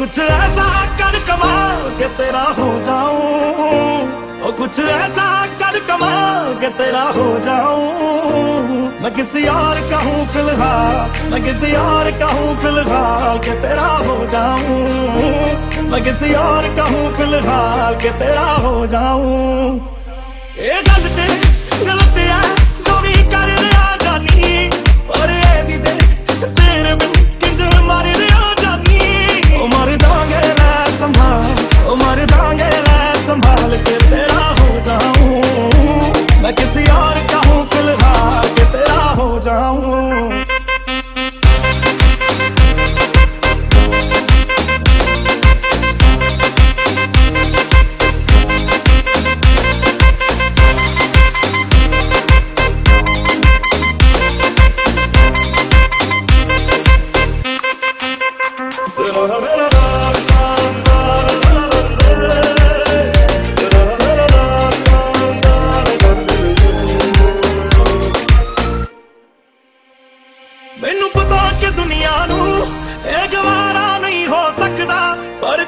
कुछ ऐसा कर कमाल के तेरा हो जाऊँ। ओ, कुछ ऐसा कर कमाल के तेरा हो जाऊँ। मैं किसी और का हूँ फ़िलहाल, मैं किसी और का हूँ फ़िलहाल के तेरा हो जाऊँ। मैं किसी और का हूँ फ़िलहाल के तेरा हो जाऊँ। ये गलती